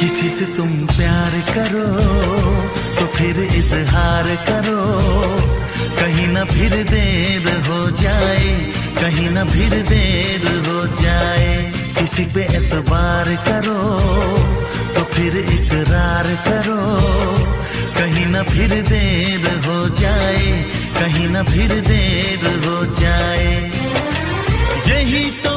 किसी से तुम प्यार करो तो फिर इजहार करो। कहीं ना फिर देर हो जाए, कहीं ना फिर देर हो जाए। किसी पे एतबार करो तो फिर इकरार करो। कहीं ना फिर देर हो जाए, कहीं ना फिर देर हो जाए। यही तो